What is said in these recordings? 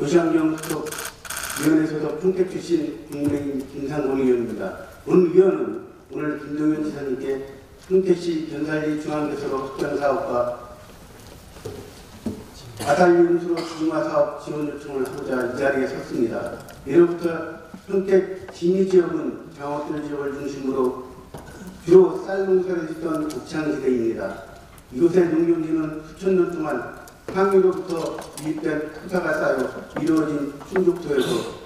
노시환경 소속 위원회 소속 평택 출신 국민의힘 김상곤 의원입니다. 오늘 위원은 오늘 김동연 지사님께 평택시 변살리 중앙개소로 확장 사업과 바달리 음수로 중화 사업 지원 요청을 하고자 이 자리에 섰습니다. 예로부터 평택 진위 지역은 장어들 지역을 중심으로 주로 쌀 농사를 짓던 곡창지대입니다. 이곳의 농경지는 수천 년 동안 항유로부터 유입된 토사가 쌓여 이루어진 충족토에서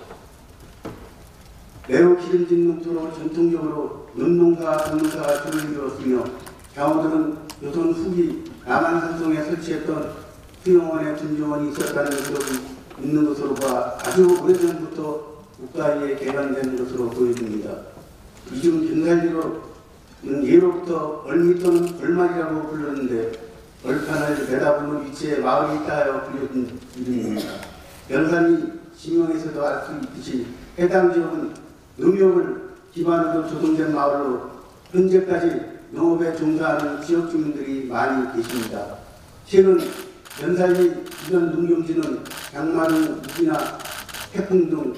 매우 기름진 농토로 전통적으로 눈농사와 감농사가 주를 이루었으며 장어들은 조선 후기 남한 산성에 설치했던 수영원의 분정원이 있었다는 기록이 있는 것으로 봐 아주 오래전부터 국가에 개관된 것으로 보여집니다. 이중 견살리로 예로부터 얼미 또는 얼마이라고 불렀는데 얼판을 내다보는 위치에 마을이 있다 하여 불렸던 이름입니다. 연산이 지명에서도 알 수 있듯이 해당 지역은 농협을 기반으로 조성된 마을로 현재까지 농업에 종사하는 지역 주민들이 많이 계십니다. 최근 연산리 주변 농경지는 양마루, 무기나 태풍 등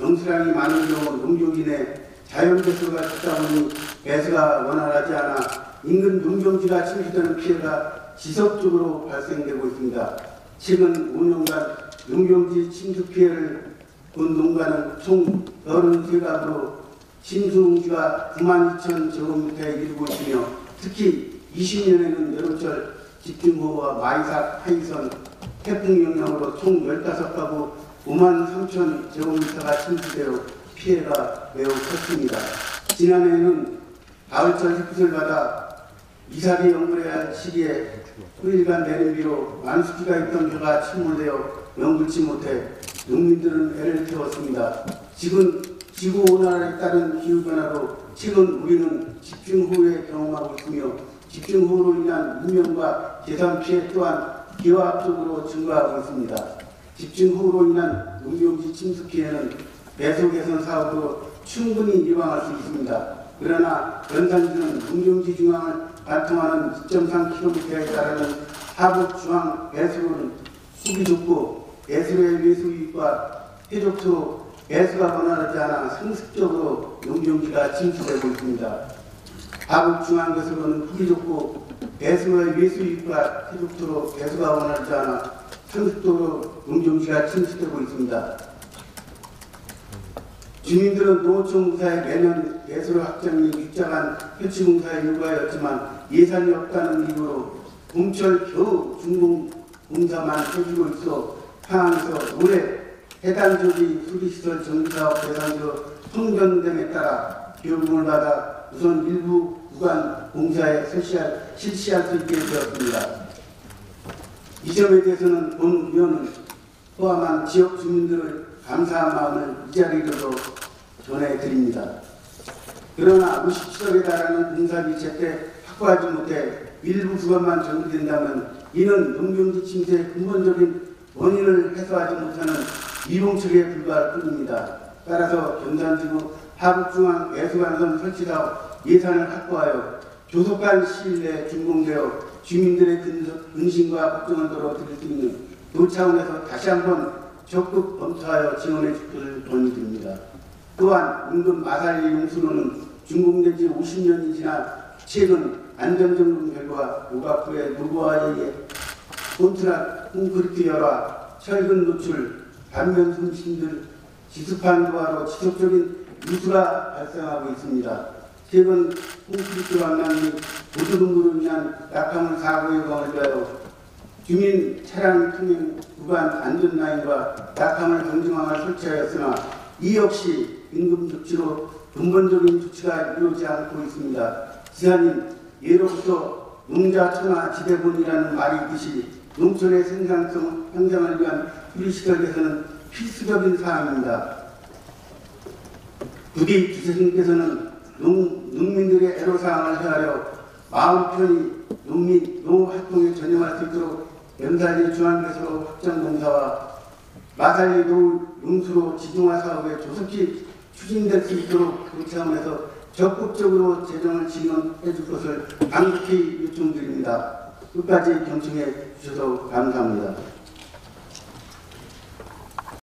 영수량이 많은 경우 농경인의 자연 배수가 적다 보니 배수가 원활하지 않아 인근 농경지가 침수되는 피해가 지속적으로 발생되고 있습니다. 최근 5년간 농경지 침수 피해를 본 농가는 총 33가구로 침수용지가 9만 2천 제곱미터에 이르고 있으며 특히 20년에는 여름철 집중호우와 마이삭, 하이선, 태풍 영향으로 총 15가구 5만 3천 제곱미터가 침수되어 피해가 매우 컸습니다. 지난해에는 가을철 햇빛을 받아 이삭이 할 시기에 후일간 내린 비로 만수기가 있던 벼가 침몰되어 연굴치 못해 농민들은 애를 태웠습니다. 지금 지구온난화에 따른 기후변화로 최근 우리는 집중 호우에 경험하고 있으며 집중 호우로 인한 인명과 재산 피해 또한 기하학적으로 증가하고 있습니다. 집중 호우로 인한 농경지 침수 피해는 배수 개선 사업으로 충분히 예방할 수 있습니다. 그러나 연산지는 농경지 중앙을 관통하는 2.3km에 따르는 하북 중앙 배수로는 수비 좁고 배수로의 이익과 해족토로 배수가 원활하지 않아 상습적으로 농경지가 침수되고 있습니다. 하북 중앙 배수로는 후기 좁고 배수로의 매수 이익과 해족토로 배수가 원활하지 않아 상습적으로 농경지가 침수되고 있습니다. 주민들은 농어촌 공사에 매년 배수로 확장이 입장한 표치공사에 요구하였지만 예산이 없다는 이유로 봄철 겨우 중공 공사만 해주고 있어 상황에서 올해 해당 조기 수리시설 정비사업 예산으로 통변됨에 따라 교육을 받아 우선 일부 구간 공사에 실시할, 실시할 수 있게 되었습니다. 이 점에 대해서는 본 위원은 포함한 지역 주민들의 감사한 마음을 이 자리로도 전해드립니다. 그러나 50시설에 달하는 공사비 제때 확보하지 못해 일부 구간만 정비된다면 이는 농경지 침수의 근본적인 원인을 해소하지 못하는 미봉책에 불과할 뿐입니다. 따라서 경산지구 하북중앙 외수관선 설치 사업 예산을 확보하여 조속한 시일 내에 준공되어 주민들의 근- 근심과 걱정을 덜어드릴 수 있는 그 차원에서 다시 한번 적극 검토하여 지원해 주기를 권유드립니다. 또한 인근 마살리 용수로는 준공된 지 50년이 지나 최근 안전점검 결과 노고화에 의해 콘트라 콘크리트 열화, 철근 노출, 반면 손신들, 지습한 도화로 지속적인 누수가 발생하고 있습니다. 최근 콘크리트 관람이 보조등으로 인한 낙하물 사고 예방을 위하여 주민 차량 통행 구간 안전 라인과 낙하물 경증망을 설치하였으나 이 역시 임금 조치로 근본적인 조치가 이루어지지 않고 있습니다. 지사님, 예로부터 농자 천하 지대본이라는 말이 있듯이 농촌의 생산성 향상을 위한 우리시설 개선은 필수적인 사항입니다. 부디 주세님께서는 농, 농민들의 애로사항을 헤아려 마음 편히 농민 농업 활동에 전념할 수 있도록 연산리 중앙개소 확장 공사와 마산리 노 용수로 지중화 사업에 조속히 추진될 수 있도록 그 차원에서 적극적으로 재정을 지원해 줄 것을 강력히 요청드립니다. 끝까지 경청해 주셔서 감사합니다.